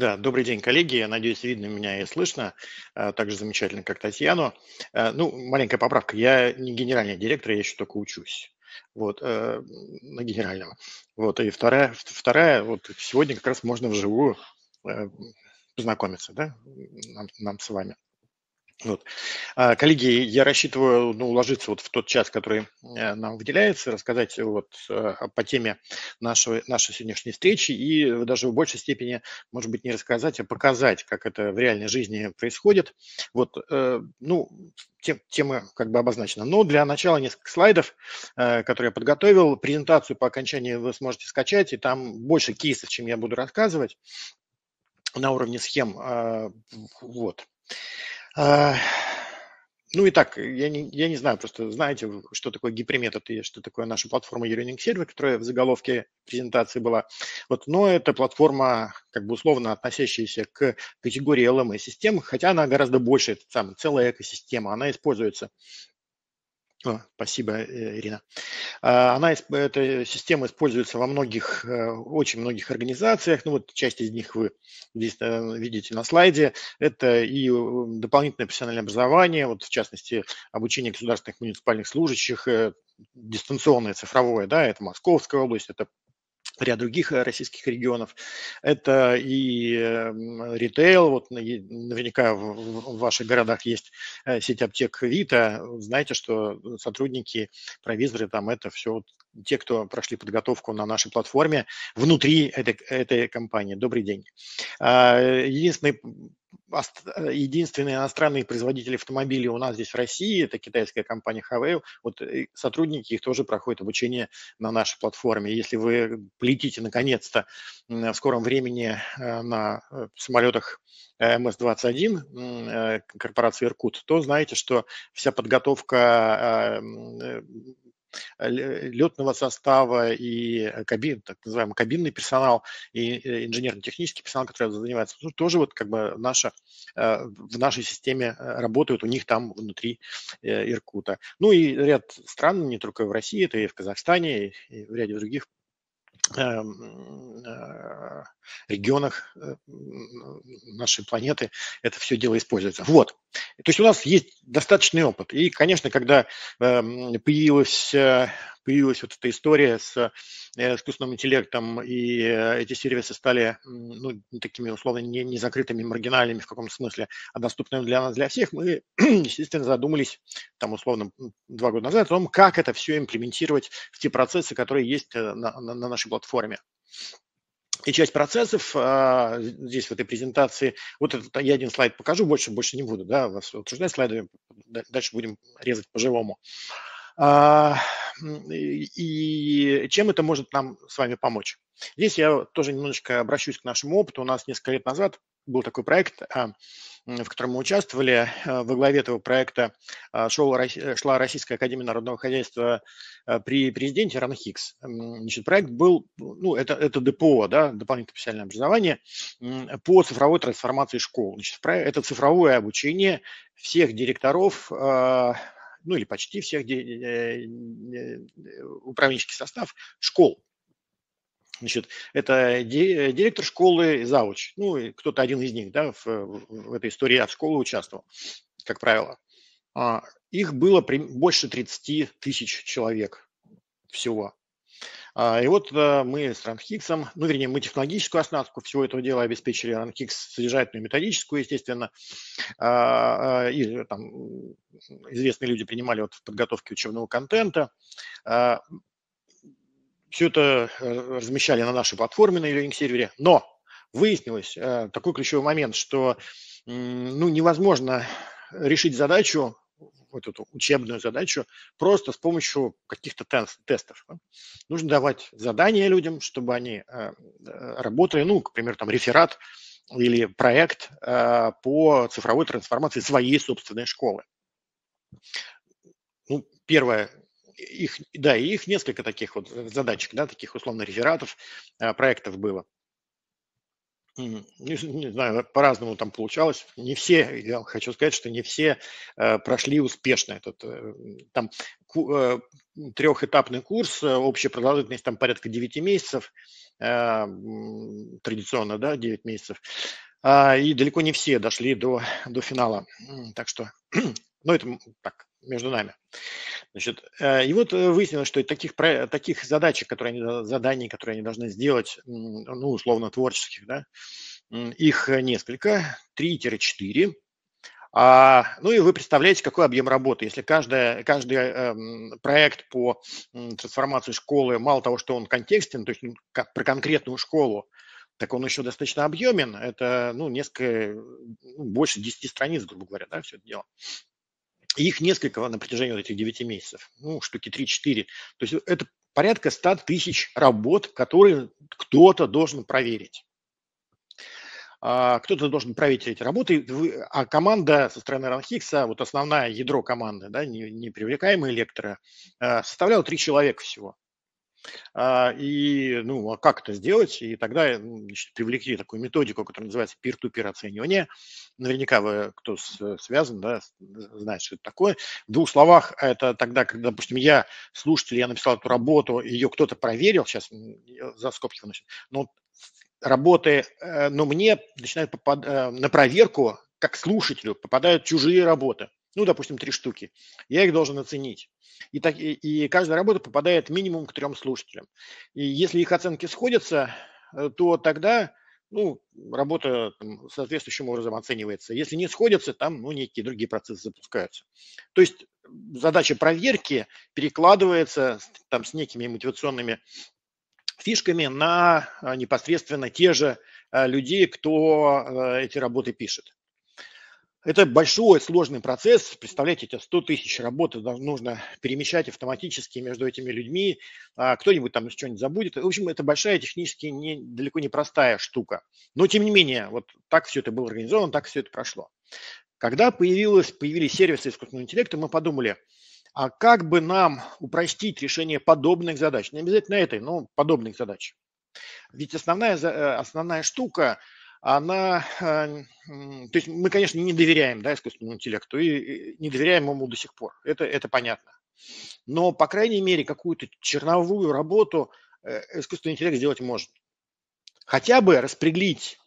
Да, добрый день, коллеги. Я надеюсь, видно меня и слышно. А, так же замечательно, как Татьяну. А, ну, маленькая поправка. Я не генеральный директор, я еще только учусь. Вот, э, на генерального. Вот, и вторая, вторая, вот сегодня как раз можно вживую э, познакомиться, да, нам, нам с вами. Вот. А, коллеги, я рассчитываю ну, уложиться вот в тот час, который э, нам выделяется, рассказать вот э, по теме нашего, нашей сегодняшней встречи и даже в большей степени, может быть, не рассказать, а показать, как это в реальной жизни происходит. Вот, э, ну, тем, тема как бы обозначена. Но для начала несколько слайдов, которые я подготовил. Презентацию по окончании вы сможете скачать, и там больше кейсов, чем я буду рассказывать на уровне схем. Вот. А, ну и так, я не, я не знаю, просто знаете, что такое гиперметод и что такое наша платформа Euroning Server, которая в заголовке презентации была. Вот, но это платформа, как бы условно относящаяся к категории LMS-систем, хотя она гораздо больше, это самая целая экосистема. Она используется о, спасибо, э, Ирина. А, она, эта система используется во многих, э, очень многих организациях. Ну вот часть из них вы здесь э, видите на слайде. Это и дополнительное профессиональное образование, вот в частности обучение государственных муниципальных служащих, дистанционное цифровое, да, это Московская область, это ряд других э, российских регионов. Это и эм, ритейл, вот наверняка в ваших городах есть э, сеть аптек Вита. Знаете, что сотрудники, провизоры там это все те, кто прошли подготовку на нашей платформе внутри этой, этой компании. Добрый день. А, единственный единственные иностранные производители автомобилей у нас здесь в России, это китайская компания Huawei, вот э, сотрудники их тоже проходят обучение на нашей платформе. Если вы полетите наконец-то в скором времени э, на самолетах МС-21 корпорации Иркут, то знаете, что вся подготовка летного состава и э, кабин, так называемый кабинный персонал и э, инженерно-технический персонал, который занимается, ну, тоже вот как бы наша, э, в нашей системе работают, у них там внутри Иркута. Ну и ряд стран, не только в России, это и в Казахстане, и в ряде других Эм, регионах э, нашей планеты это все дело используется. Вот. То есть у нас есть достаточный опыт. И, конечно, когда эм, появилась, э, появилась вот эта история с искусственным интеллектом, и эти сервисы стали ну, такими условно не, не закрытыми, маргинальными в каком-то смысле, а доступными для нас, для всех, мы, естественно, задумались там условно два года назад о том, как это все имплементировать в те процессы, которые есть на, на, на нашей платформе. И часть процессов а, здесь в этой презентации, вот это я один слайд покажу, больше больше не буду, да, вас утруждать слайдами, дальше будем резать по-живому. А, и чем это может нам с вами помочь? Здесь я тоже немножечко обращусь к нашему опыту. У нас несколько лет назад был такой проект, а, в котором мы участвовали. Э, во главе этого проекта а, шел, шла Российская Академия Народного Хозяйства э, при президенте Ран Хикс. Значит, проект был, ну, это, это ДПО, да, дополнительное профессиональное образование, по цифровой трансформации школ. Значит, это цифровое обучение всех директоров а, ну или почти всех э, управленческий состав школ Значит, это директор школы, зауч, ну, кто-то один из них, да, в, в этой истории от школы участвовал, как правило. А, их было больше 30 тысяч человек всего. А, и вот э, мы с Ранхиксом, ну, вернее, мы технологическую оснастку всего этого дела обеспечили, Ранхикс содержательную, методическую, естественно, а, и там известные люди принимали вот в подготовке учебного контента. Все это э, размещали на нашей платформе на e сервере, но выяснилось э, такой ключевой момент, что ну, невозможно решить задачу, вот эту учебную задачу, просто с помощью каких-то тестов. Нужно давать задания людям, чтобы они э, работали, ну, к примеру, там реферат или проект по цифровой трансформации своей собственной школы. Ну, первое, их, да, и их несколько таких вот задачек, да, таких условно рефератов, а, проектов было. Не, не знаю, по-разному там получалось. Не все, я хочу сказать, что не все э, прошли успешно этот э, там ку, э, трехэтапный курс, э, общая продолжительность там порядка 9 месяцев, э, традиционно, да, 9 месяцев. А, и далеко не все дошли до, до финала. Так что, ну, это так, между нами. Значит, э, и вот э, выяснилось, что таких, таких задач, которые они, заданий, которые они должны сделать, ну, условно, творческих, да, их несколько, 3-4. А, ну и вы представляете, какой объем работы. Если каждая, каждый э, проект по трансформации школы, мало того, что он контекстен, то есть как, про конкретную школу, так он еще достаточно объемен. Это ну, несколько, ну, больше 10 страниц, грубо говоря, да, все это дело. Их несколько на протяжении вот этих 9 месяцев, ну, штуки 3-4. То есть это порядка 100 тысяч работ, которые кто-то должен проверить. А, кто-то должен проверить эти работы, а команда со стороны Ранхикса, вот основное ядро команды, да, непривлекаемые лекторы, а, составляла три человека всего. А, и, ну, а как это сделать? И тогда значит, привлекли такую методику, которая называется peer-to-peer оценивание. Наверняка вы, кто связан, да, знает, что это такое. В двух словах, это тогда, когда, допустим, я слушатель, я написал эту работу, ее кто-то проверил, сейчас за скобки выносим, но работы, э, но мне начинают попад... Э, на проверку, как слушателю, попадают чужие работы ну, допустим, три штуки, я их должен оценить. И, так, и, и каждая работа попадает минимум к трем слушателям. И если их оценки сходятся, э, то тогда ну, работа там, соответствующим образом оценивается. Если не сходятся, там ну, некие другие процессы запускаются. То есть задача проверки перекладывается там, с некими мотивационными фишками на а, непосредственно те же а, людей, кто а, эти работы пишет. Это большой сложный процесс. Представляете, эти 100 тысяч работы нужно перемещать автоматически между этими людьми. А, кто-нибудь там что-нибудь забудет. В общем, это большая технически не, далеко не простая штука. Но, тем не менее, вот так все это было организовано, так все это прошло. Когда появилось, появились сервисы искусственного интеллекта, мы подумали, а как бы нам упростить решение подобных задач? Не обязательно этой, но подобных задач. Ведь основная, э, основная штука – она, э, то есть мы, конечно, не доверяем да, искусственному интеллекту и не доверяем ему до сих пор, это, это понятно. Но, по крайней мере, какую-то черновую работу э, искусственный интеллект сделать может. Хотя бы распределить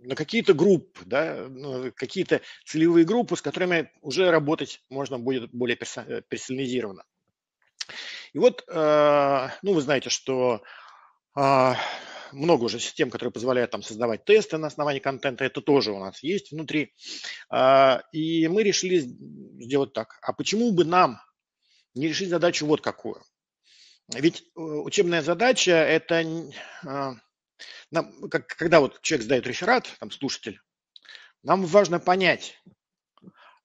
на какие-то группы, да, какие-то целевые группы, с которыми уже работать можно будет более э, персонализированно. И вот, ну, вы знаете, что а, много уже систем, которые позволяют там создавать тесты на основании контента, это тоже у нас есть внутри. А, и мы решили сделать так. А почему бы нам не решить задачу вот какую? Ведь э, учебная задача – это а, когда вот человек сдает реферат, там слушатель, нам важно понять,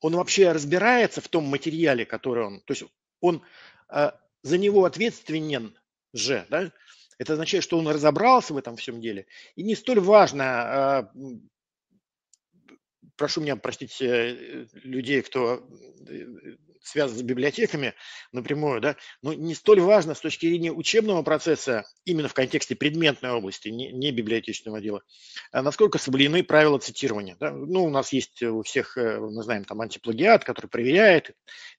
он вообще разбирается в том материале, который он, то есть он а, за него ответственен же, да? Это означает, что он разобрался в этом всем деле. И не столь важно, а, прошу меня простить э, людей, кто э, связан с библиотеками напрямую, да, но не столь важно с точки зрения учебного процесса, именно в контексте предметной области, не, не библиотечного дела, а насколько соблюдены правила цитирования. Да? Ну, у нас есть у всех, э, мы знаем, там антиплагиат, который проверяет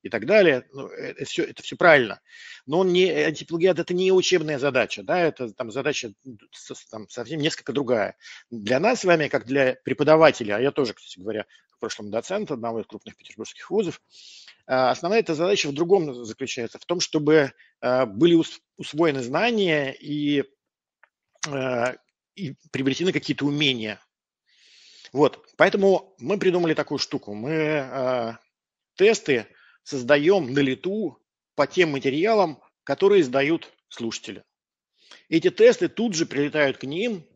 и так далее. Ну, это, все, это все правильно. Но он не, антиплагиат – это не учебная задача, да, это там задача там, совсем несколько другая. Для нас с вами, как для преподавателя, а я тоже, кстати говоря, в прошлом доцент одного из крупных петербургских вузов, основная эта задача в другом заключается, в том, чтобы а, были усвоены знания и, а, и приобретены какие-то умения. Вот, поэтому мы придумали такую штуку. Мы тесты создаем на лету по тем материалам, которые сдают слушатели. Эти тесты тут же прилетают к ним,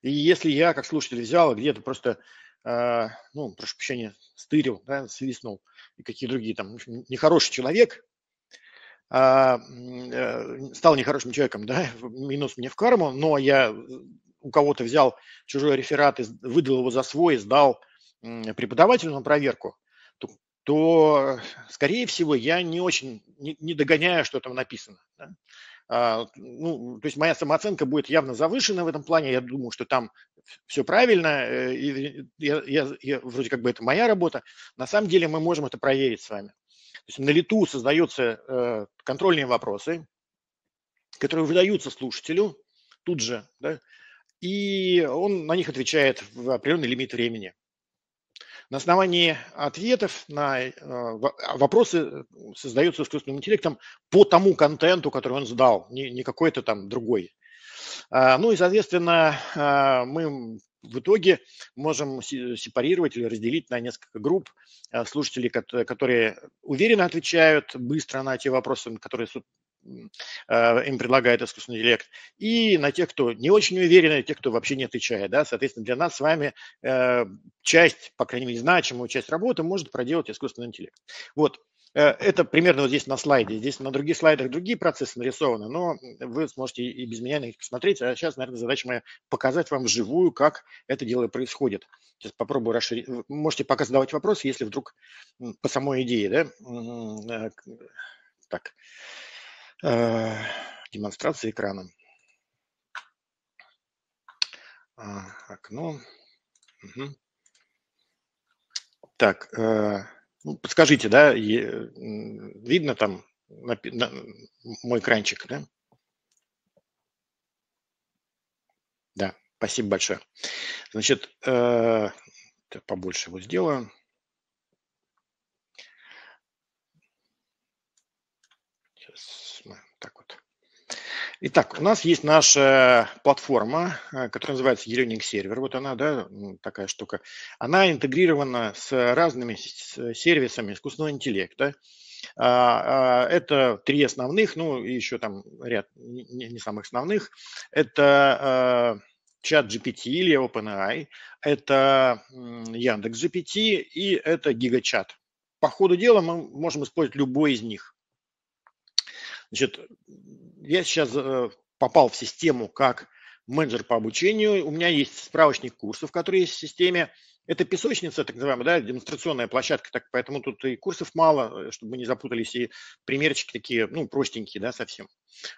и если я, как слушатель, взял где-то просто, ну, прошу прощения, стырил, да, свистнул и какие другие там, нехороший человек, а, э, стал нехорошим человеком, да, минус мне в карму, но я у кого-то взял чужой реферат и выдал его за свой, сдал преподавателю на проверку, то, то скорее всего, я не очень, не, не догоняю, что там написано. Да? А, ну, то есть моя самооценка будет явно завышена в этом плане. Я думаю, что там все правильно, и я, я, я, вроде как бы это моя работа. На самом деле мы можем это проверить с вами. То есть на лету создаются контрольные вопросы, которые выдаются слушателю тут же, да, и он на них отвечает в определенный лимит времени. На основании ответов на э, вопросы создаются искусственным интеллектом по тому контенту, который он задал, не, не какой-то там другой. А, ну и, соответственно, а, мы в итоге можем сепарировать или разделить на несколько групп а, слушателей, которые уверенно отвечают быстро на те вопросы, которые Э, им предлагает искусственный интеллект, и на тех, кто не очень уверен, и тех, кто вообще не отвечает. Да? Соответственно, для нас с вами э, часть, по крайней мере, значимую часть работы может проделать искусственный интеллект. Вот, э, это примерно вот здесь на слайде. Здесь на других слайдах другие процессы нарисованы, но вы сможете и без меня на них посмотреть. А сейчас, наверное, задача моя показать вам вживую, как это дело происходит. Сейчас попробую расширить. Можете пока задавать вопросы, если вдруг по самой идее, да? Так. Э, демонстрация экрана. Окно. Угу. Так, э, ну, подскажите, да, видно там мой экранчик, да? Да, спасибо большое. Значит, э, побольше его сделаю. Итак, у нас есть наша платформа, э, которая называется e-learning сервер. Вот она, да, такая штука. Она интегрирована с разными сервисами искусственного интеллекта. А, а, это три основных, ну и еще там ряд не самых основных. Это чат GPT или OpenAI, это Яндекс GPT и это GigaChat. По ходу дела мы можем использовать любой из них. Значит, я сейчас э, попал в систему как менеджер по обучению. У меня есть справочник курсов, которые есть в системе. Это песочница, так называемая, да, демонстрационная площадка, так, поэтому тут и курсов мало, э, чтобы мы не запутались, и примерчики такие, ну, простенькие, да, совсем.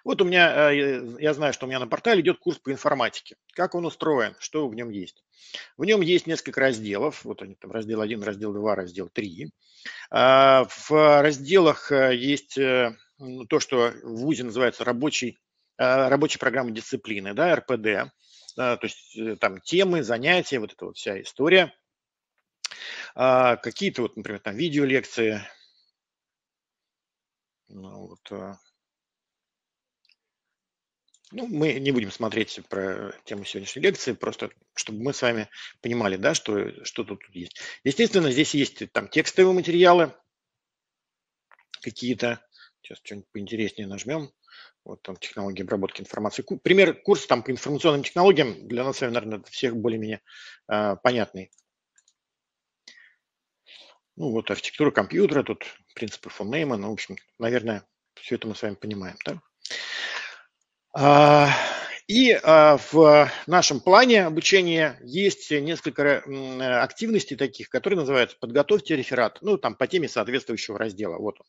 Вот у меня, э, я знаю, что у меня на портале идет курс по информатике. Как он устроен, что в нем есть? В нем есть несколько разделов, вот они там, раздел 1, раздел 2, раздел 3. А, в разделах есть то, что в ВУЗе называется рабочий, э, рабочая программа дисциплины, да, РПД, то есть э, там темы, занятия, вот эта вот вся история. А, какие-то вот, например, там видеолекции, ну, вот, э, ну, мы не будем смотреть про тему сегодняшней лекции, просто чтобы мы с вами понимали, да, что, что тут есть. Естественно, здесь есть там текстовые материалы какие-то, Сейчас что-нибудь поинтереснее нажмем. Вот там технологии обработки информации. Пример курса там по информационным технологиям для нас, наверное, всех более-менее э, понятный. Ну вот архитектура компьютера, тут принципы фон Неймана. Ну, в общем, наверное, все это мы с вами понимаем. Да? А, и а, в нашем плане обучения есть несколько активностей таких, которые называются «Подготовьте реферат», ну, там по теме соответствующего раздела. Вот он.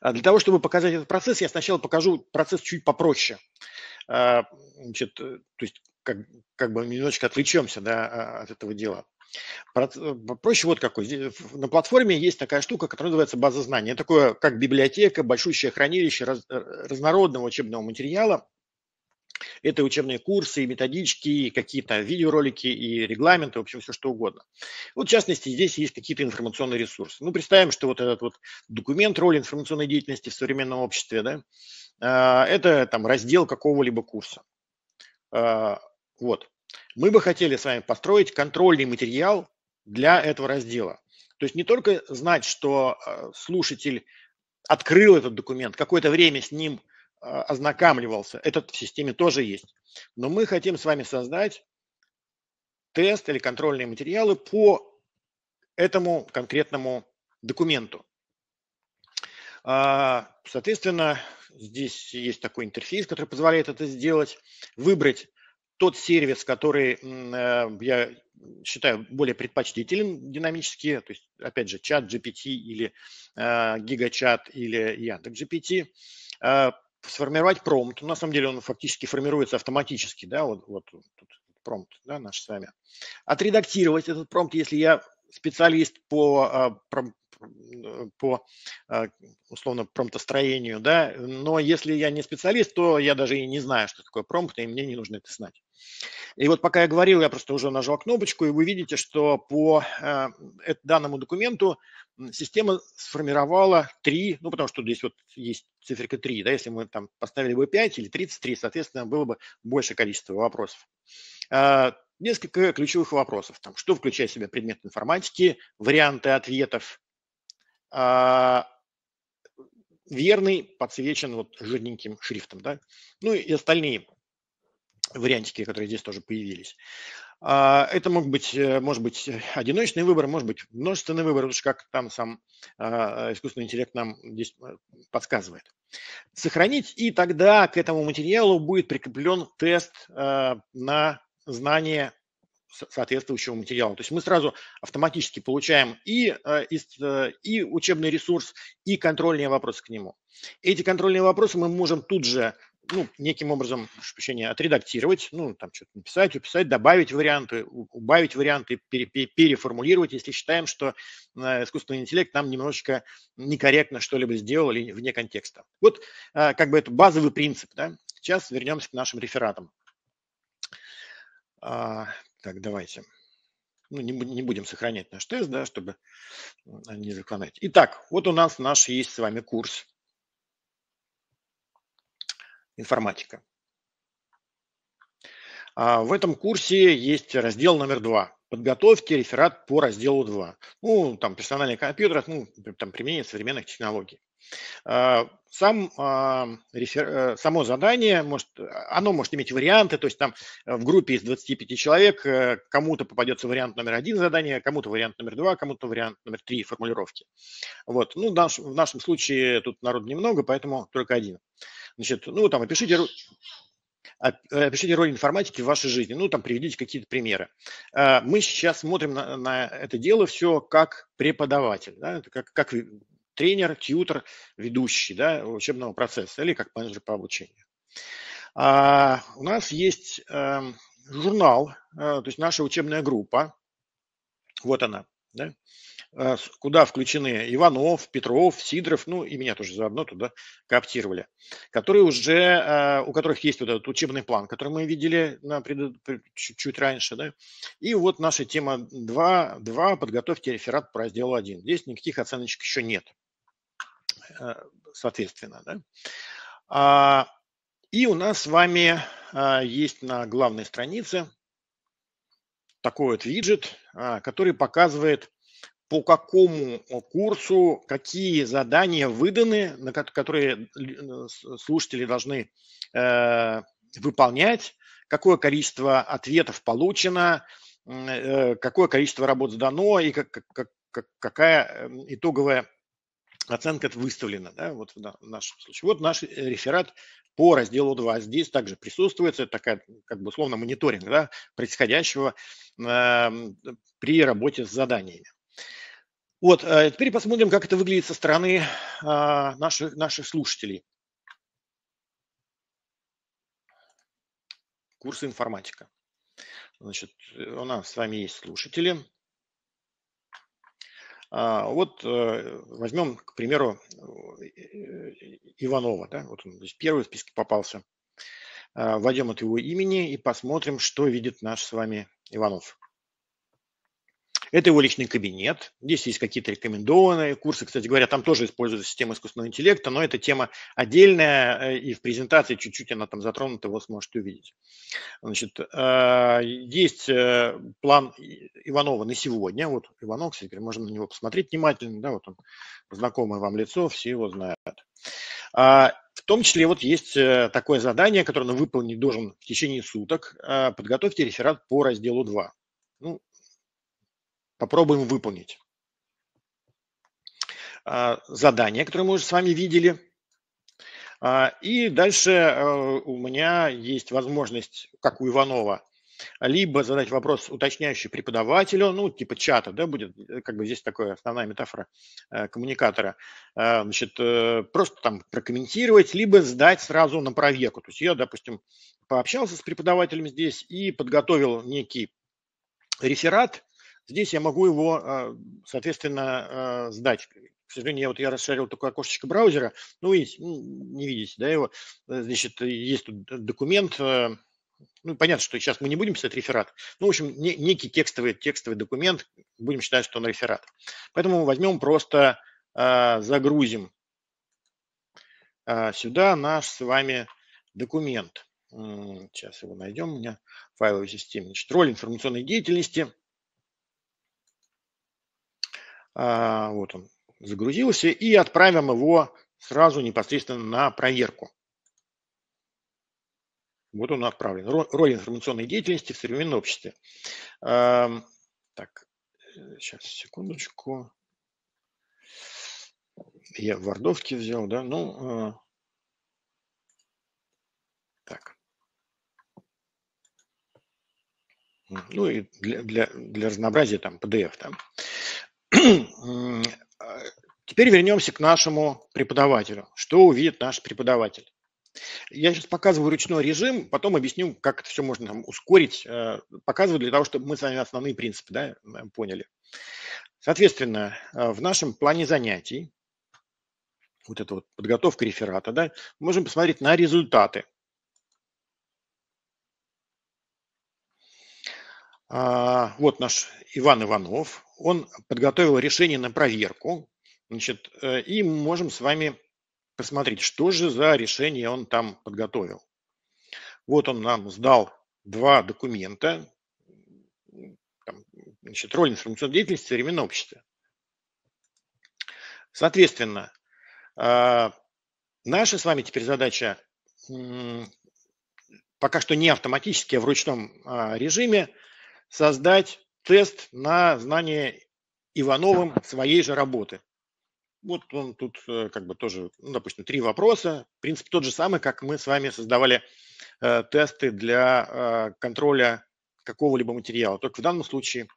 А для того, чтобы показать этот процесс, я сначала покажу процесс чуть попроще. А, значит, э, то есть как, как бы немножечко отвлечемся да, а, от этого дела. Проще вот какой. На платформе есть такая штука, которая называется база знаний. Это такое, как библиотека, большущее хранилище раз, э, разнородного учебного материала, это учебные курсы, и методички, и какие-то видеоролики, и регламенты, в общем, все что угодно. Вот, в частности, здесь есть какие-то информационные ресурсы. Ну, представим, что вот этот вот документ роли информационной деятельности в современном обществе, да, а, это там раздел какого-либо курса. А, вот. Мы бы хотели с вами построить контрольный материал для этого раздела. То есть не только знать, что а, слушатель открыл этот документ, какое-то время с ним ознакомливался. Этот в системе тоже есть. Но мы хотим с вами создать тест или контрольные материалы по этому конкретному документу. А, соответственно, здесь есть такой интерфейс, который позволяет это сделать. Выбрать тот сервис, который э, я считаю более предпочтителен динамически, то есть, опять же, чат GPT или э, гигачат или Яндекс GPT сформировать промпт. На самом деле он фактически формируется автоматически, да, вот, вот тут промпт, да, наш с вами. Отредактировать этот промпт, если я специалист по, а, по а, условно промптостроению, да, но если я не специалист, то я даже и не знаю, что такое промпт, и мне не нужно это знать. И вот пока я говорил, я просто уже нажал кнопочку, и вы видите, что по э, данному документу система сформировала три, ну, потому что здесь вот есть циферка 3, да, если мы там поставили бы 5 или 33, соответственно, было бы большее количество вопросов. Э, несколько ключевых вопросов. Там, что включает в себя предмет информатики, варианты ответов, э, верный подсвечен вот жирненьким шрифтом, да, ну и остальные вариантики, которые здесь тоже появились. А, это мог быть, э, может быть одиночный выбор, может быть множественный выбор, уж как там сам а, искусственный интеллект нам здесь э, подсказывает. Сохранить, и тогда к этому материалу будет прикреплен тест а, на знание соответствующего материала. То есть мы сразу автоматически получаем и, и учебный ресурс, и контрольные вопросы к нему. Эти контрольные вопросы мы можем тут же ну, неким образом, прощения, отредактировать, ну, там что-то написать, уписать, добавить варианты, убавить варианты, пере, переформулировать, если считаем, что э, искусственный интеллект нам немножечко некорректно что-либо сделал или вне контекста. Вот э, как бы это базовый принцип. Да? Сейчас вернемся к нашим рефератам. А, так, давайте. Ну, не, не будем сохранять наш тест, да, чтобы не заклонять. Итак, вот у нас наш есть с вами курс информатика. А в этом курсе есть раздел номер два. Подготовьте реферат по разделу 2. Ну, там персональный компьютер, ну, там применение современных технологий. А, сам, а, э, само задание, может, оно может иметь варианты, то есть там в группе из 25 человек э, кому-то попадется вариант номер один задания, кому-то вариант номер два, кому-то вариант номер три формулировки. Вот. Ну, в нашем случае тут народ немного, поэтому только один. Значит, ну, там, опишите, опишите роль информатики в вашей жизни. Ну, там, приведите какие-то примеры. А, мы сейчас смотрим на, на это дело все как преподаватель, да, как, как тренер, тьютер, ведущий да, учебного процесса или как менеджер по обучению. А, у нас есть а, журнал, а, то есть наша учебная группа. Вот она. Да? Э, куда включены Иванов, Петров, Сидоров, ну и меня тоже заодно туда кооптировали, которые уже, э, у которых есть вот этот учебный план, который мы видели на пред, чуть-чуть раньше, да, и вот наша тема 2, 2 подготовьте реферат по разделу 1. Здесь никаких оценочек еще нет, э, соответственно, да. А, и у нас с вами есть на главной странице такой вот виджет, который показывает по какому курсу, какие задания выданы, на которые э, слушатели должны э, выполнять, какое количество ответов получено, э, какое количество работ сдано и как, как, как, какая эм, итоговая оценка выставлена да, вот в нашем случае. Вот наш реферат по разделу 2. Здесь также присутствует такая, как бы условно, мониторинг да, происходящего э, при работе с заданиями. Вот, э, теперь посмотрим, как это выглядит со стороны а, наших, наших слушателей. Курсы информатика. Значит, у нас с вами есть слушатели. А, вот э, возьмем, к примеру, Иванова. Да? Вот он здесь первый в списке попался. А, вводим от его имени и посмотрим, что видит наш с вами Иванов. Это его личный кабинет. Здесь есть какие-то рекомендованные курсы. Кстати говоря, там тоже используется система искусственного интеллекта, но это тема отдельная, э, и в презентации чуть-чуть она там затронута, вы сможете увидеть. Значит, э, есть э, план Иванова на сегодня. Вот Иванов, кстати можно на него посмотреть внимательно. Да, вот он, знакомое вам лицо, все его знают. А, в том числе вот есть такое задание, которое он выполнить должен в течение суток. Подготовьте реферат по разделу 2. Ну, Попробуем выполнить. А, задание, которое мы уже с вами видели. А, и дальше э, у меня есть возможность, как у Иванова, либо задать вопрос уточняющий преподавателю, ну, типа чата, да, будет, э, как бы здесь такая основная метафора э, коммуникатора, значит, просто там прокомментировать, либо сдать сразу на проверку. То есть я, допустим, пообщался с преподавателем здесь и подготовил некий реферат, здесь я могу его, э, соответственно, э, сдать к сожалению, я вот я расшарил такое окошечко браузера, ну, и ну, не видите, да, его, значит, есть тут документ, э, ну, понятно, что сейчас мы не будем писать реферат, ну, в общем, не, некий текстовый, текстовый документ, будем считать, что он реферат. Поэтому возьмем просто, загрузим сюда наш с вами документ. Сейчас его найдем у меня файловой системе. Значит, роль информационной деятельности. А, вот он, загрузился и отправим его сразу непосредственно на проверку. Вот он отправлен. Роль информационной деятельности в современном обществе. Так, сейчас, секундочку. Я в вардовке взял, да, ну, а, так. Ну и для, для, для разнообразия там PDF там. Теперь вернемся к нашему преподавателю. Что увидит наш преподаватель? Я сейчас показываю ручной режим, потом объясню, как это все можно там, ускорить. Э, показываю для того, чтобы мы с вами основные принципы да, поняли. Соответственно, э, в нашем плане занятий, вот эта вот подготовка реферата, да, можем посмотреть на результаты. А, вот наш Иван Иванов. Он подготовил решение на проверку. Значит, э, и мы можем с вами посмотреть, что же за решение он там подготовил. Вот он нам сдал два документа. Там, значит, роль информационной деятельности в современном обществе. Соответственно, а, наша с вами теперь задача пока что не автоматически, а в ручном а, режиме создать тест на знание Ивановым своей же работы. Вот он тут э, как бы тоже, ну, допустим, три вопроса. Принцип тот же самый, как мы с вами создавали э, тесты для э, контроля какого-либо материала. Только в данном случае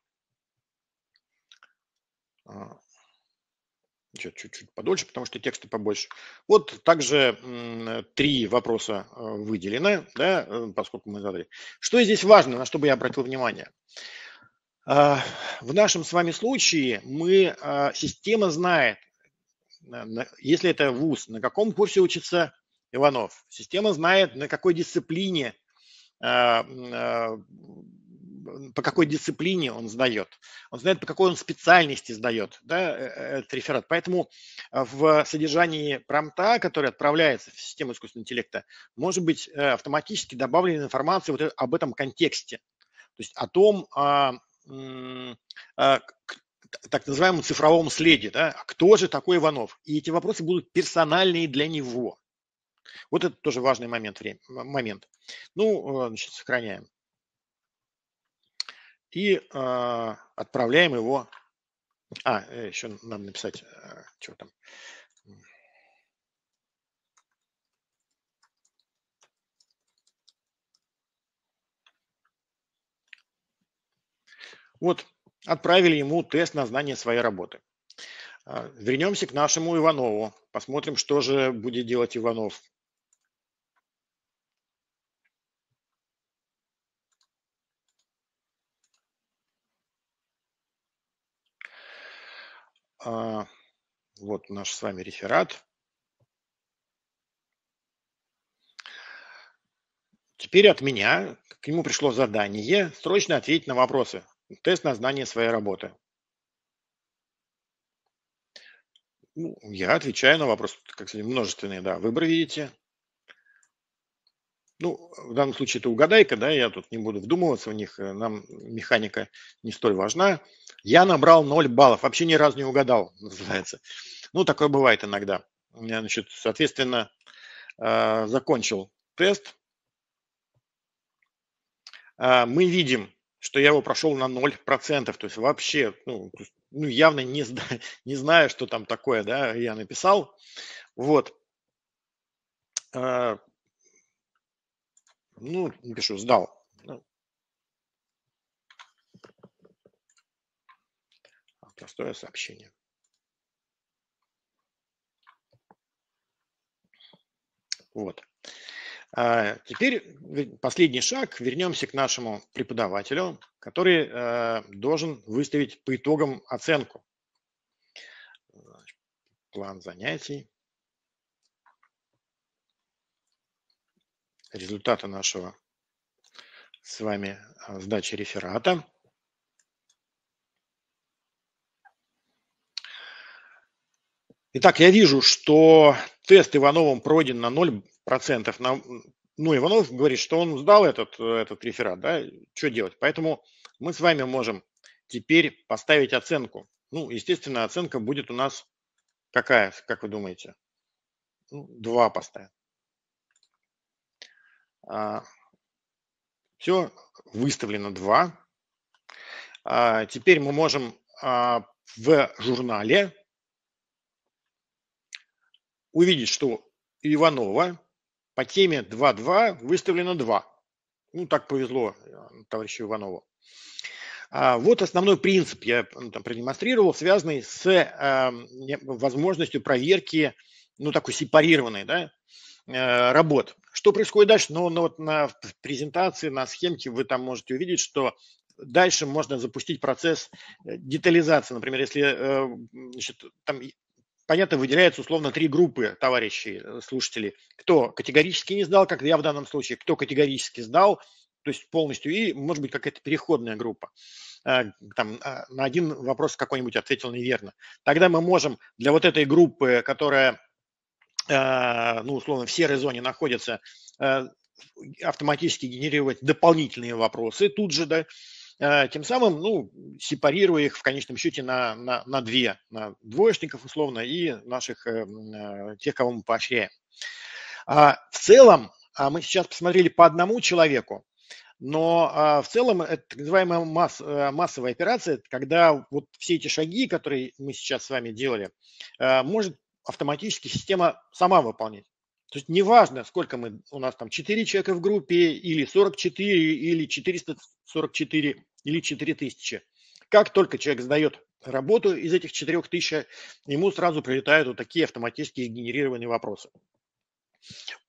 э, чуть-чуть подольше, потому что тексты побольше. Вот также э, три вопроса э, выделены, да, э, поскольку мы задали. Что здесь важно, на что бы я обратил внимание? В нашем с вами случае мы, система знает, если это вуз, на каком курсе учится Иванов. Система знает, на какой дисциплине, а, а, по какой дисциплине он сдает. Он знает, по какой он специальности сдает да, э, этот реферат. Поэтому в содержании промта, который отправляется в систему искусственного интеллекта, может быть э, автоматически добавлена информация вот об этом контексте. То есть о том, а, так называемом цифровом следе. Да? Кто же такой Иванов? И эти вопросы будут персональные для него. Вот это тоже важный момент. Время, момент. Ну, э, значит, сохраняем. И э, отправляем его. А, э, еще надо написать, э, что там. Вот Отправили ему тест на знание своей работы. А, вернемся к нашему Иванову. Посмотрим, что же будет делать Иванов. А, вот наш с вами реферат. Теперь от меня к нему пришло задание срочно ответить на вопросы. Тест на знание своей работы. Ну, я отвечаю на вопрос, как сказать, множественный, да. Выбор видите. Ну, в данном случае это угадайка, да, я тут не буду вдумываться в них, э, нам механика не столь важна. Я набрал 0 баллов, вообще ни разу не угадал, называется. Ну, такое бывает иногда. Значит, соответственно, э, закончил тест. Э, мы видим, что я его прошел на 0%, то есть вообще, ну, ну явно не, не знаю, что там такое, да, я написал, вот. А, ну, пишу, сдал. Ну. А, простое сообщение. Вот. А теперь последний шаг. Вернемся к нашему преподавателю, который э, должен выставить по итогам оценку. План занятий. Результаты нашего с вами э, сдачи реферата. Итак, я вижу, что тест Ивановым пройден на 0%. На, ну, Иванов говорит, что он сдал этот, этот реферат, да, что делать? Поэтому мы с вами можем теперь поставить оценку. Ну, естественно, оценка будет у нас какая, как вы думаете? Ну, 2 поставим. А, все, выставлено 2. А, теперь мы можем а, в журнале увидеть, что Иванова по теме 2.2 выставлено 2. Ну, так повезло э, товарищу Иванову. А вот основной принцип я там, продемонстрировал, связанный с э, возможностью проверки, ну, такой сепарированной, да, э, работ. Что происходит дальше? Ну, ну, вот на презентации, на схемке вы там можете увидеть, что дальше можно запустить процесс э, детализации. Например, если значит, там понятно, выделяются условно три группы товарищей, э, слушателей. Кто категорически не сдал, как я в данном случае, кто категорически сдал, то есть полностью, и может быть какая-то переходная группа. Э, там, э, на один вопрос какой-нибудь ответил неверно. Тогда мы можем для вот этой группы, которая, ну, условно, в серой зоне находится, автоматически генерировать дополнительные вопросы тут же, да, тем самым, ну, сепарируя их в конечном счете на, на, на две, на двоечников условно и наших, э, э, тех, кого мы поощряем. А в целом, а мы сейчас посмотрели по одному человеку, но а, в целом это так называемая масс, массовая операция, когда вот все эти шаги, которые мы сейчас с вами делали, может автоматически система сама выполнять. То есть неважно, сколько мы, у нас там 4 человека в группе, или 44, или 444, или 4000. Как только человек сдает работу из этих 4000, ему сразу прилетают вот такие автоматически генерированные вопросы.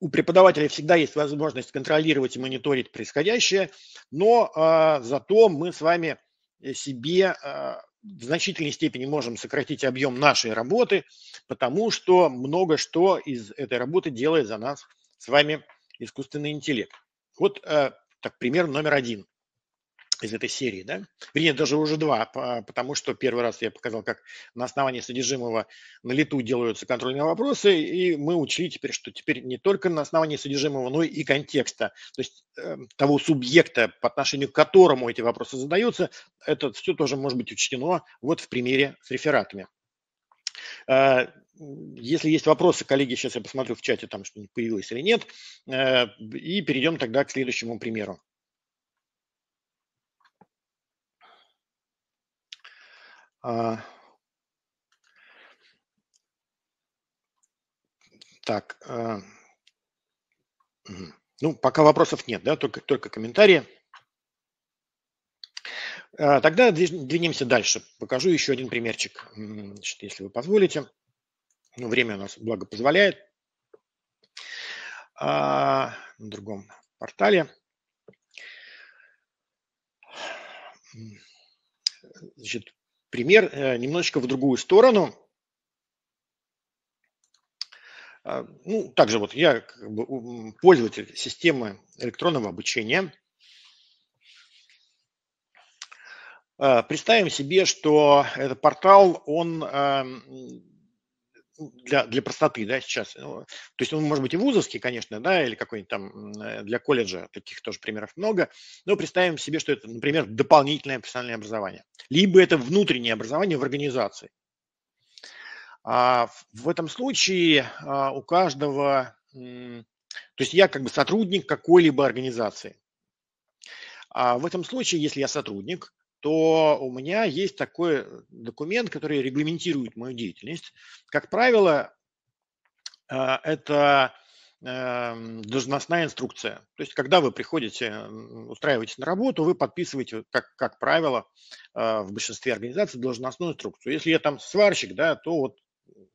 У преподавателя всегда есть возможность контролировать и мониторить происходящее, но э, зато мы с вами себе э, в значительной степени можем сократить объем нашей работы, потому что много что из этой работы делает за нас с вами искусственный интеллект. Вот э, так, пример номер один из этой серии, да? Вернее, даже уже два, потому что первый раз я показал, как на основании содержимого на лету делаются контрольные вопросы, и мы учли теперь, что теперь не только на основании содержимого, но и контекста, то есть э, того субъекта, по отношению к которому эти вопросы задаются, это все тоже может быть учтено вот в примере с рефератами. Э, если есть вопросы, коллеги, сейчас я посмотрю в чате, там что-нибудь появилось или нет, э, и перейдем тогда к следующему примеру. Так, а, ну, пока вопросов нет, да, только, только комментарии. А, тогда двинемся дальше. Покажу еще один примерчик, значит, если вы позволите. Ну, время у нас, благо, позволяет. А, на другом портале. Значит, пример э, немножечко в другую сторону. А, ну, также вот я как бы пользователь системы электронного обучения. А, представим себе, что этот портал, он эм, для, для простоты, да, сейчас. Ну, то есть он может быть и вузовский, конечно, да, или какой-нибудь там э, для колледжа, таких тоже примеров много, но представим себе, что это, например, дополнительное профессиональное образование, либо это внутреннее образование в организации. А в этом случае а, у каждого, то есть я как бы сотрудник какой-либо организации. А в этом случае, если я сотрудник, то у меня есть такой документ, который регламентирует мою деятельность. Как правило, э, это эм, должностная инструкция. То есть, когда вы приходите, устраиваетесь на работу, вы подписываете, как, как правило, э, в большинстве организаций должностную инструкцию. Если я там сварщик, да, то вот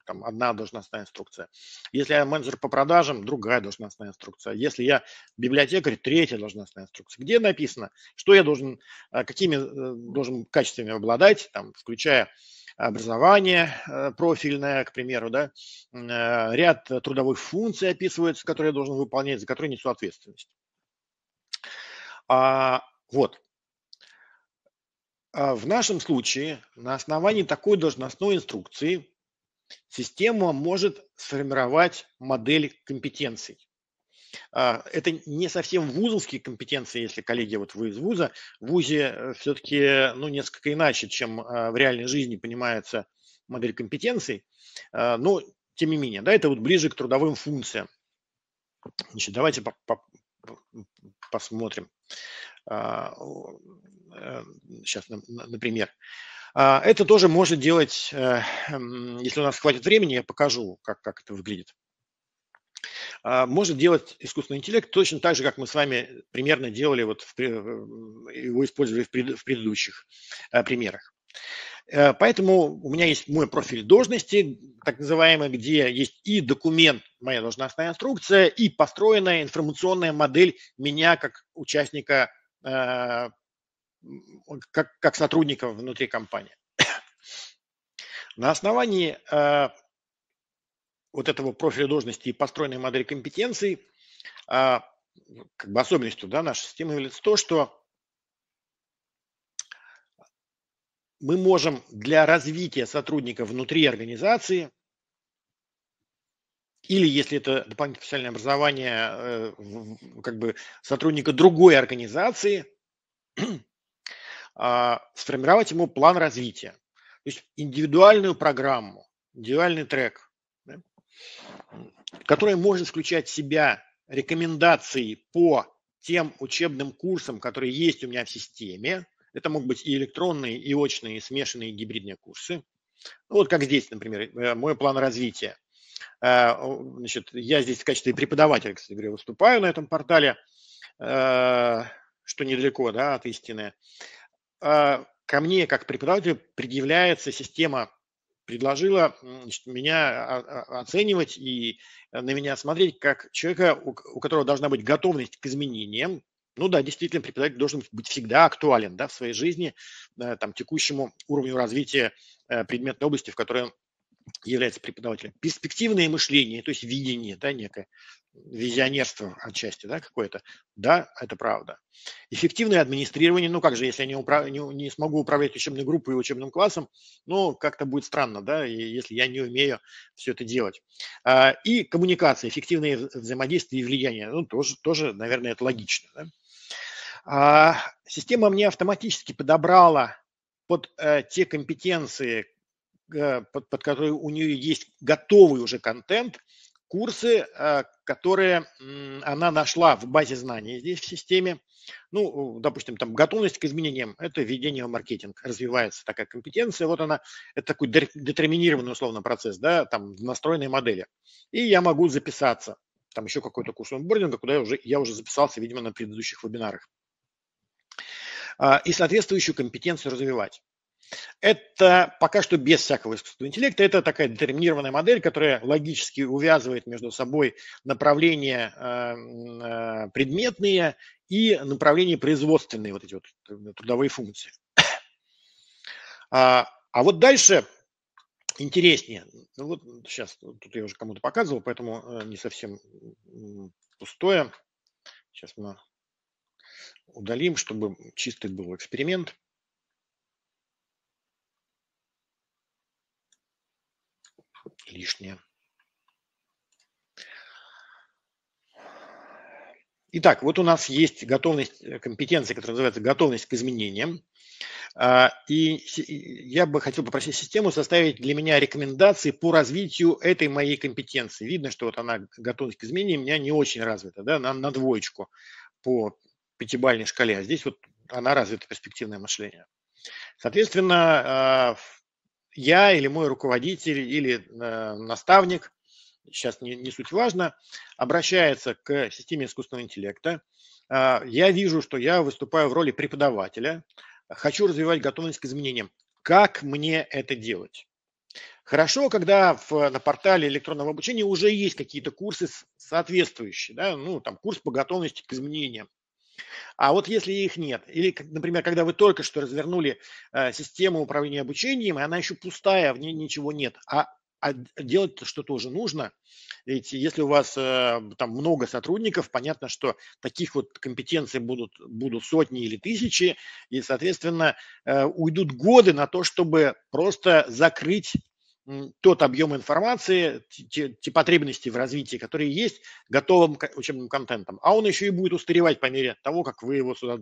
там одна должностная инструкция. Если я менеджер по продажам, другая должностная инструкция. Если я библиотекарь, третья должностная инструкция. Где написано, что я должен, э, какими э, должен качествами обладать, там, включая образование э, профильное, к примеру, да, ряд трудовых функций описывается, которые я должен выполнять, за которые несу ответственность. А, вот. А в нашем случае на основании такой должностной инструкции Система может сформировать модель компетенций. А, это не совсем вузовские компетенции, если, коллеги, вот вы из вуза. В вузе э, все-таки ну, несколько иначе, чем а, в реальной жизни понимается модель компетенций. А, но, тем не менее, да, это вот ближе к трудовым функциям. Значит, давайте по -по посмотрим. Сейчас, э, например. А, это тоже может делать, э, если у нас хватит времени, я покажу, как, как это выглядит. А, может делать искусственный интеллект точно так же, как мы с вами примерно делали, вот в, его использовали в, пред, в предыдущих э, примерах. Э, поэтому у меня есть мой профиль должности, так называемый, где есть и документ, моя должностная инструкция, и построенная информационная модель меня как участника как, как сотрудников внутри компании. На основании э, вот этого профиля должности и построенной модели компетенций, э, как бы особенностью да, нашей системы является то, что мы можем для развития сотрудников внутри организации или если это дополнительное специальное образование э, как бы сотрудника другой организации, сформировать ему план развития, то есть индивидуальную программу, индивидуальный трек, да, который может включать в себя рекомендации по тем учебным курсам, которые есть у меня в системе. Это могут быть и электронные, и очные, и смешанные гибридные курсы. Ну, вот как здесь, например, э, мой план развития. Э, значит, я здесь в качестве преподавателя, кстати говоря, выступаю на этом портале, э, что недалеко да, от истины. А, ко мне как преподавателю предъявляется система предложила значит, меня оценивать и на меня смотреть как человека, у, у которого должна быть готовность к изменениям. Ну да, действительно, преподаватель должен быть всегда актуален да, в своей жизни, э, там, текущему уровню развития э, предметной области, в которой он является преподавателем. Перспективное мышление, то есть видение, да, некое, визионерство отчасти, да, какое-то. Да, это правда. Эффективное администрирование, ну как же, если я не, управ... не, не смогу управлять учебной группой и учебным классом, ну как-то будет странно, да, если я не умею все это делать. А, и коммуникация, эффективное взаимодействие и влияние, ну тоже, тоже наверное, это логично. Да? А, система мне автоматически подобрала под э, те компетенции, э, под, под которые у нее есть готовый уже контент, курсы, э, которые она нашла в базе знаний здесь в системе. Ну, допустим, там готовность к изменениям – это введение в маркетинг, развивается такая компетенция. Вот она, это такой детерминированный условно процесс, да, там в настроенной модели. И я могу записаться, там еще какой-то курс онбординга, куда я уже, я уже записался, видимо, на предыдущих вебинарах. А, и соответствующую компетенцию развивать. Это пока что без всякого искусственного интеллекта. Это такая детерминированная модель, которая логически увязывает между собой направления э, э, предметные и направления производственные, вот эти вот трудовые функции. А, а вот дальше интереснее. Ну вот сейчас тут я уже кому-то показывал, поэтому э, не совсем пустое. Сейчас мы удалим, чтобы чистый был эксперимент. Лишнее. Итак, вот у нас есть готовность, э, компетенция, которая называется готовность к изменениям. А, и я бы хотел попросить систему составить для меня рекомендации по развитию этой моей компетенции. Видно, что вот она, готовность к изменениям, у меня не очень развита, да, на, на двоечку по пятибалльной шкале, а здесь вот она развита перспективное мышление. Соответственно, а, я или мой руководитель или э, наставник сейчас не, не суть важно, обращается к системе искусственного интеллекта. А, я вижу, что я выступаю в роли преподавателя, хочу развивать готовность к изменениям. Как мне это делать? Хорошо, когда в, на портале электронного обучения уже есть какие-то курсы соответствующие, да, ну, там, курс по готовности к изменениям. А вот если их нет, или, например, когда вы только что развернули э, систему управления обучением, и она еще пустая, в ней ничего нет, а, а делать что-то уже нужно, ведь если у вас э, там много сотрудников, понятно, что таких вот компетенций будут, будут сотни или тысячи, и, соответственно, э, уйдут годы на то, чтобы просто закрыть тот объем информации, те, те потребности в развитии, которые есть готовым учебным контентом. А он еще и будет устаревать по мере того, как вы его сюда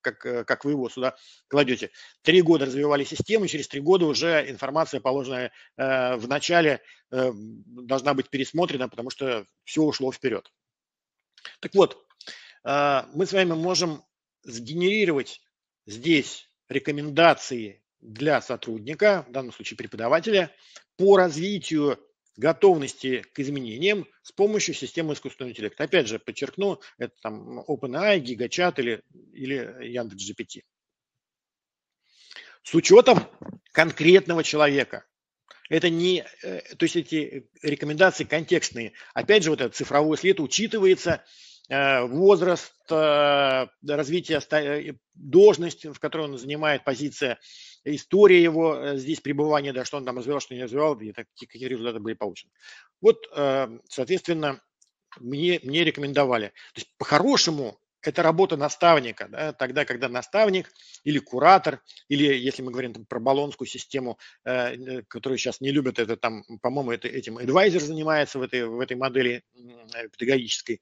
как, э, как вы его сюда кладете. Три года развивали систему, через три года уже информация, положенная э, в начале, э, должна быть пересмотрена, потому что все ушло вперед. Так вот, э, мы с вами можем сгенерировать здесь рекомендации для сотрудника, в данном случае преподавателя, по развитию готовности к изменениям с помощью системы искусственного интеллекта. Опять же, подчеркну, это там OpenAI, GigaChat или, или Яндекс.GPT. С учетом конкретного человека. Это не, э, то есть эти рекомендации контекстные. Опять же, вот этот цифровой след учитывается возраст, э, развитие, э, должность, в которой он занимает, позиция, история его здесь пребывания, да, что он там развивал, что не развивал, и какие результаты были получены. Вот, соответственно, мне, мне рекомендовали. То есть по-хорошему это работа наставника, да, тогда, когда наставник или куратор, или если мы говорим там, про баллонскую систему, э, которую сейчас не любят, это там, по-моему, это, этим адвайзер занимается в этой, в этой модели э, педагогической,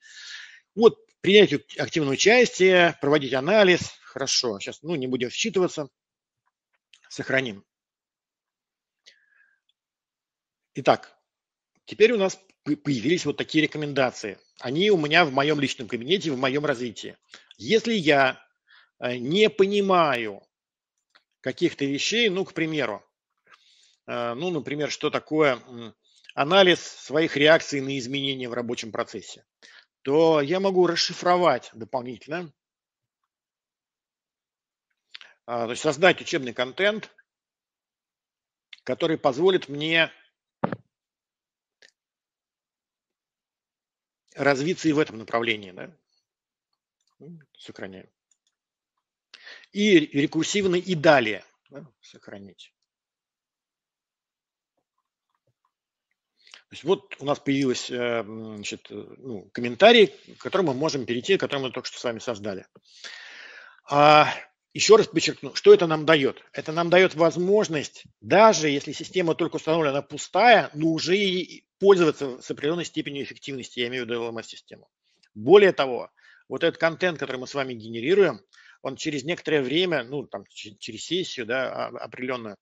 вот, принять активное участие, проводить анализ. Хорошо, сейчас ну, не будем считываться. Сохраним. Итак, теперь у нас появились вот такие рекомендации. Они у меня в моем личном кабинете, в моем развитии. Если я э, не понимаю каких-то вещей, ну, к примеру, э, ну, например, что такое анализ своих реакций на изменения в рабочем процессе то я могу расшифровать дополнительно, а, то есть создать учебный контент, который позволит мне развиться и в этом направлении. Да? Сохраняем. И рекурсивно и далее да, сохранить. То есть вот у нас появилось э, значит, э, ну, комментарий, к которому мы можем перейти, который мы только что с вами создали. А, еще раз подчеркну, что это нам дает? Это нам дает возможность, даже если система только установлена пустая, но уже и пользоваться с определенной степенью эффективности, я имею в виду LMS-систему. Более того, вот этот контент, который мы с вами генерируем, он через некоторое время, ну, там, через сессию, да, а, определенную,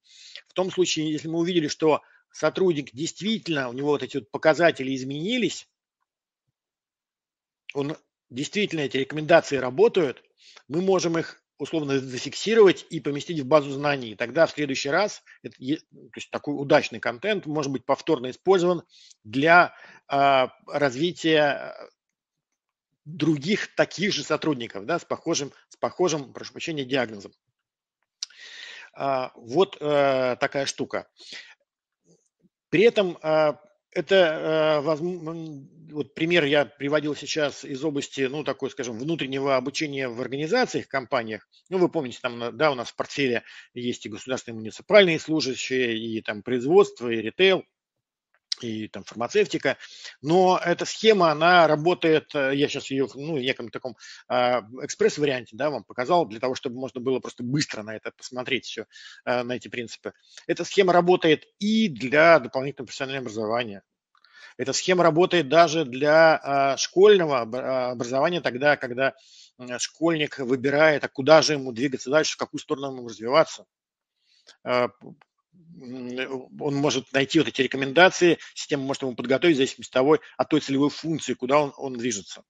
в том случае, если мы увидели, что сотрудник действительно, у него вот эти вот показатели изменились, он действительно эти рекомендации работают, мы можем их условно зафиксировать и поместить в базу знаний. Тогда в следующий раз это, то есть такой удачный контент может быть повторно использован для э, развития других таких же сотрудников да, с похожим, с похожим, прошу прощения, диагнозом. А, вот э, такая штука. При этом а, это, а, вот пример я приводил сейчас из области, ну, такой, скажем, внутреннего обучения в организациях, компаниях. Ну, вы помните, там, да, у нас в портфеле есть и государственные муниципальные служащие, и там производство, и ритейл и там фармацевтика, но эта схема, она работает, э, я сейчас ее ну, в неком таком э, экспресс-варианте да, вам показал, для того, чтобы можно было просто быстро на это посмотреть все, э, на эти принципы. Эта схема работает и для дополнительного профессионального образования. Эта схема работает даже для э, школьного образования тогда, когда школьник выбирает, а куда же ему двигаться дальше, в какую сторону ему развиваться он может найти вот эти рекомендации, система может ему подготовить в зависимости от того, от той целевой функции, куда он, он движется.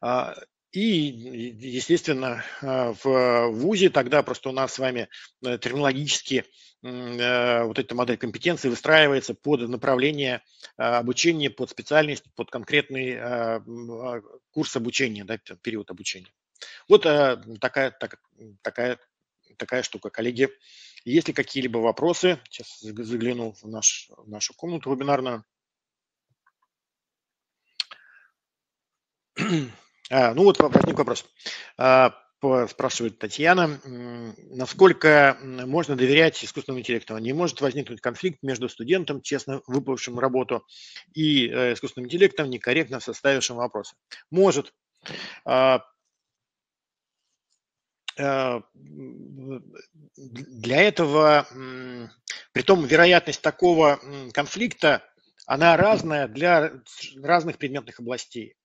А, И, естественно, в ВУЗе тогда просто у нас с вами терминологически вот эта модель компетенции выстраивается под направление обучения, под специальность, под конкретный курс обучения, да, период обучения. Вот такая, так, такая, такая штука. Коллеги, есть ли какие-либо вопросы? Сейчас загляну в, наш, в нашу комнату вебинарную. А, ну вот возник вопрос. А, спрашивает Татьяна, насколько можно доверять искусственному интеллекту? Не может возникнуть конфликт между студентом, честно выполнившим работу, и э, искусственным интеллектом, некорректно составившим вопросы? Может. Э, для этого, при том вероятность такого конфликта, она разная для разных предметных областей.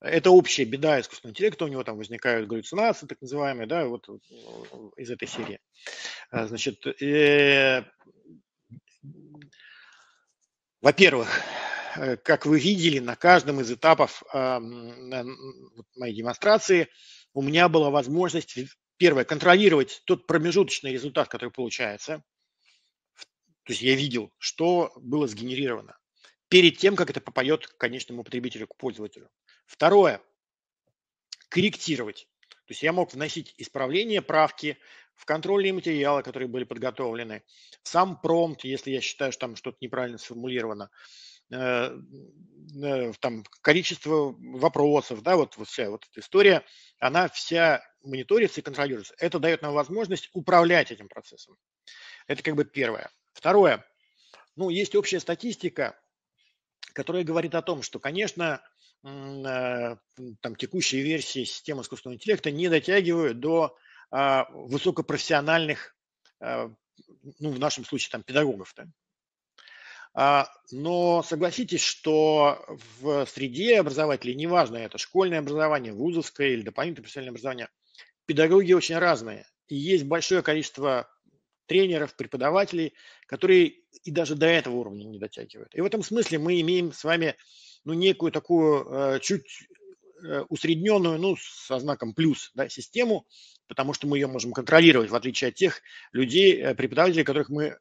Это общая беда искусственного интеллекта, у него там возникают галлюцинации, так называемые, да, вот из этой серии. Э, значит, э, во-первых, как вы видели, на каждом из этапов э, моей демонстрации у меня была возможность первое, контролировать тот промежуточный результат, который получается. То есть я видел, что было сгенерировано перед тем, как это попадет к конечному потребителю, к пользователю. Второе, корректировать. То есть я мог вносить исправления, правки в контрольные материалы, которые были подготовлены, в сам промпт, если я считаю, что там что-то неправильно сформулировано, там количество вопросов, да, вот, вот вся вот эта история, она вся мониторится и контролируется. Это дает нам возможность управлять этим процессом. Это как бы первое. Второе. Ну, есть общая статистика, которая говорит о том, что, конечно, э, там текущие версии системы искусственного интеллекта не дотягивают до а, высокопрофессиональных, а, ну, в нашем случае, там, педагогов. Да? А, но согласитесь, что в среде образователей, неважно это школьное образование, вузовское или дополнительное профессиональное образование, педагоги очень разные. И есть большое количество тренеров, преподавателей, которые и даже до этого уровня не дотягивают. И в этом смысле мы имеем с вами ну, некую такую э, чуть э, усредненную, ну, со знаком плюс, да, систему, потому что мы ее можем контролировать, в отличие от тех людей, э, преподавателей, которых мы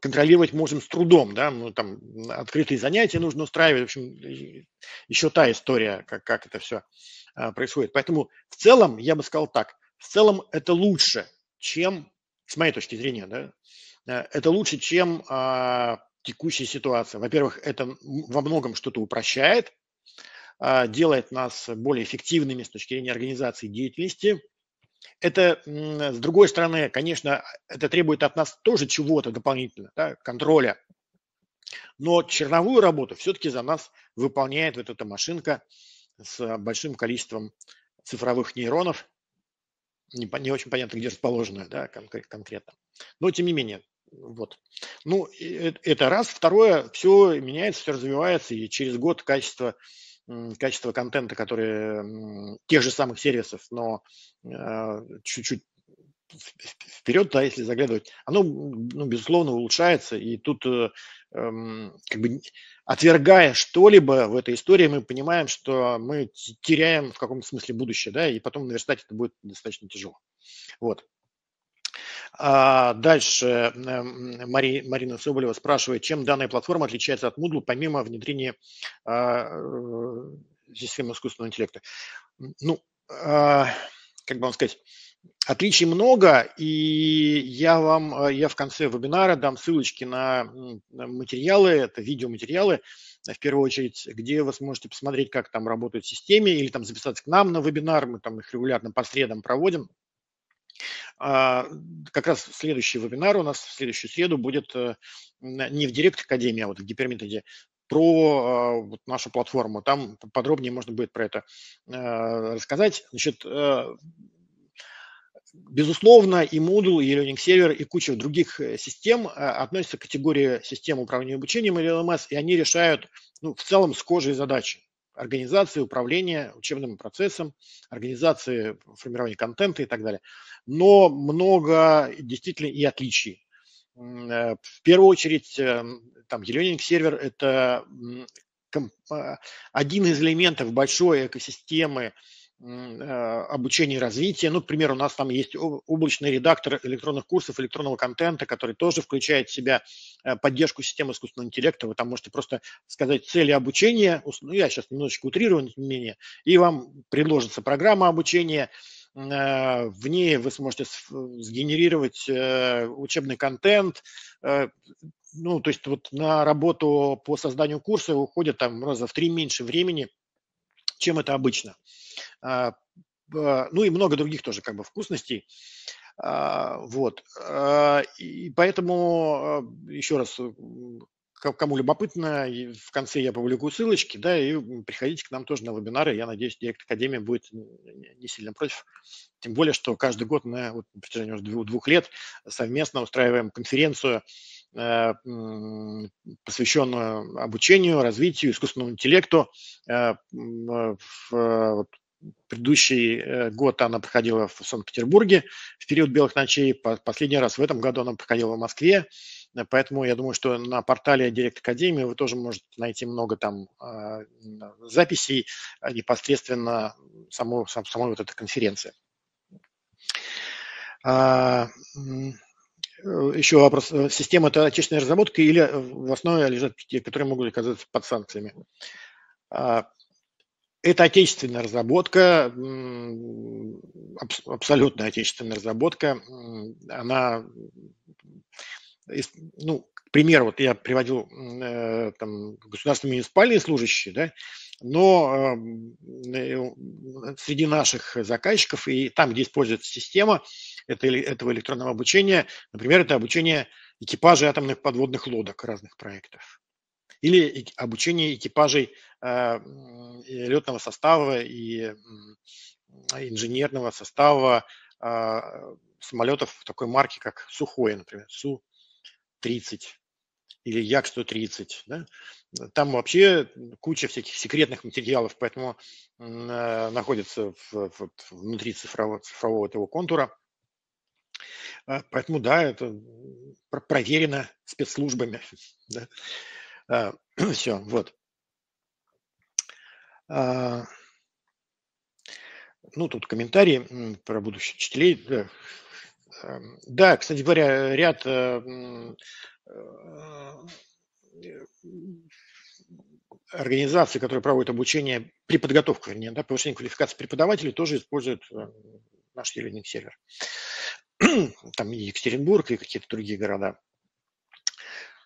контролировать можем с трудом, да, ну, там открытые занятия нужно устраивать, в общем, еще та история, как, как это все а, происходит. Поэтому в целом, я бы сказал так, в целом это лучше, чем, с моей точки зрения, да, э, это лучше, чем а, текущая ситуация. Во-первых, это во многом что-то упрощает, а, делает нас более эффективными с точки зрения организации деятельности, это, с другой стороны, конечно, это требует от нас тоже чего-то дополнительно, да, контроля. Но черновую работу все-таки за нас выполняет вот эта машинка с большим количеством цифровых нейронов. Не, не очень понятно, где расположенная, да, конкретно. Но тем не менее, вот. Ну, это раз. Второе, все меняется, все развивается, и через год качество качество контента, которые тех же самых сервисов, но а, чуть-чуть вперед, да, если заглядывать, оно, ну, безусловно, улучшается. И тут, э, эм, как бы, отвергая что-либо в этой истории, мы понимаем, что мы теряем в каком-то смысле будущее, да, и потом наверстать это будет достаточно тяжело. Вот. А дальше Мари, Марина Соболева спрашивает, чем данная платформа отличается от Moodle помимо внедрения а, э, системы искусственного интеллекта. Ну, а, как бы вам сказать, отличий много, и я вам, я в конце вебинара дам ссылочки на материалы, это видеоматериалы, в первую очередь, где вы сможете посмотреть, как там работают в системе, или там записаться к нам на вебинар, мы там их регулярно по средам проводим, как раз следующий вебинар у нас в следующую среду будет э, не в Директ Академии, а вот в Гиперметоде, про а, вот нашу платформу. Там подробнее можно будет про это э, рассказать. Значит, э, безусловно, и Moodle, и Learning Server, и куча других систем относятся к категории систем управления обучением или LMS, и они решают ну, в целом схожие задачи организации управления учебным процессом, организации формирования контента и так далее. Но много действительно и отличий. Э, в первую очередь, э, там, Learning сервер – это один из элементов большой экосистемы Э, обучения и развития. Ну, к примеру, у нас там есть облачный редактор электронных курсов, электронного контента, который тоже включает в себя э, поддержку системы искусственного интеллекта. Вы там можете просто сказать цели обучения, ну, я сейчас немножечко утрирую, тем не менее, и вам предложится программа обучения, э, в ней вы сможете сгенерировать учебный контент, ну, то есть вот на работу по созданию курса уходит там раза в три меньше времени, чем это обычно. А, ну и много других тоже как бы вкусностей. А, вот. А, и поэтому еще раз кому любопытно, в конце я публикую ссылочки, да, и приходите к нам тоже на вебинары. Я надеюсь, Директ Академия будет не сильно против. Тем более, что каждый год мы вот, на протяжении уже двух, двух лет совместно устраиваем конференцию, посвященную обучению, развитию, искусственному интеллекту. Предыдущий э, год она проходила в Санкт-Петербурге в период белых ночей. Последний раз в этом году она проходила в Москве. Э, поэтому я думаю, что на портале Директ Академии вы тоже можете найти много там э, записей непосредственно самой, самой вот этой конференции. А, еще вопрос. Система – это отечественная разработка или в основе лежат те, которые могут оказаться под санкциями? Это отечественная разработка, абсолютно отечественная разработка. Она, ну, к примеру, вот я приводил э, там, государственные муниципальные служащие, да, но э, среди наших заказчиков и там, где используется система это, этого электронного обучения, например, это обучение экипажей атомных подводных лодок разных проектов или обучение экипажей э, летного состава и инженерного состава э, самолетов такой марки, как Сухой, например, Су-30 или Як-130. Да? Там вообще куча всяких секретных материалов, поэтому э, находится в, в, внутри цифрового, цифрового этого контура. Поэтому, да, это проверено спецслужбами. Да? А, Все, вот. А, ну, тут комментарии про будущих учителей. Да, эм, да кстати говоря, ряд э, э, организаций, которые проводят обучение при подготовке, вернее, да, повышение квалификации преподавателей, тоже используют э, наш Еленик сервер. Там и Екатеринбург, и какие-то другие города.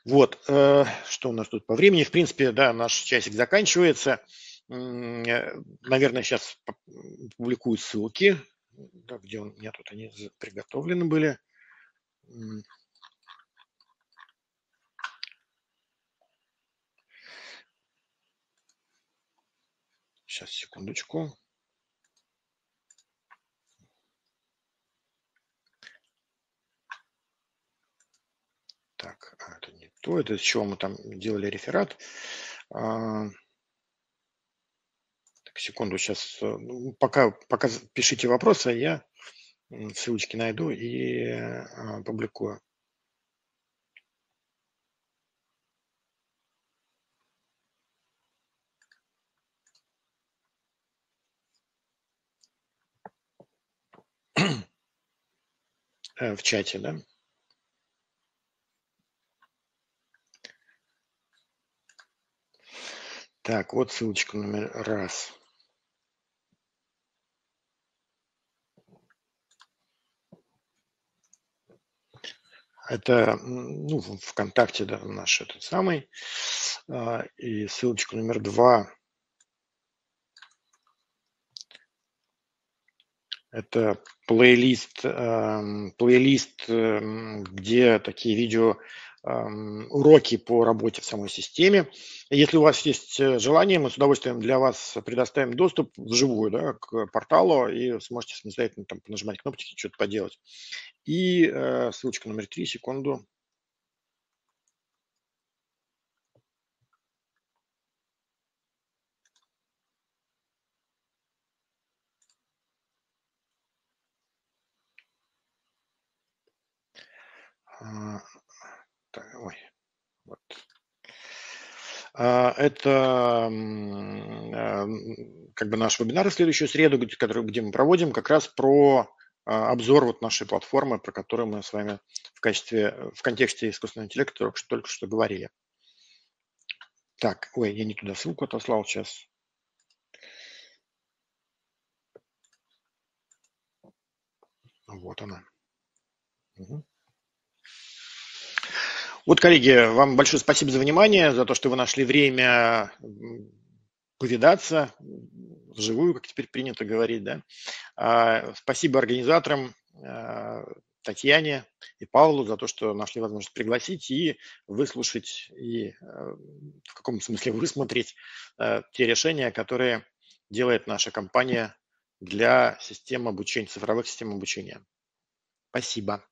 Вот, э, что у нас тут по времени? В принципе, да, наш часик заканчивается. Э, наверное, сейчас публикую ссылки, где у меня тут они приготовлены были. Сейчас, секундочку. Так, а, это то, это с чего мы там делали реферат. А, так, секунду, сейчас, э, пока, пока пишите вопросы, а я ссылочки найду и а, публикую. Э, в чате, да? Так, вот ссылочка номер раз. Это ну, ВКонтакте да, наш этот самый. А, и ссылочка номер два. Это плейлист, эм, плейлист, эм, где такие видео уроки по работе в самой системе. Если у вас есть э, желание, мы с удовольствием для вас предоставим доступ вживую да, к порталу и сможете самостоятельно там нажимать кнопочки, что-то поделать. И э, ссылочка номер три, секунду. Это а, как бы наш вебинар в следующую среду, где, где мы проводим как раз про а, обзор вот нашей платформы, про которую мы с вами в качестве, в контексте искусственного интеллекта только только что говорили. Так, ой, я не туда ссылку отослал сейчас. Вот она. Угу. Вот, коллеги, вам большое спасибо за внимание, за то, что вы нашли время повидаться вживую, как теперь принято говорить. Да? А, спасибо организаторам, а, Татьяне и Павлу за то, что нашли возможность пригласить и выслушать, и а, в каком смысле высмотреть те решения, которые делает наша компания для систем обучения, цифровых систем обучения. Спасибо.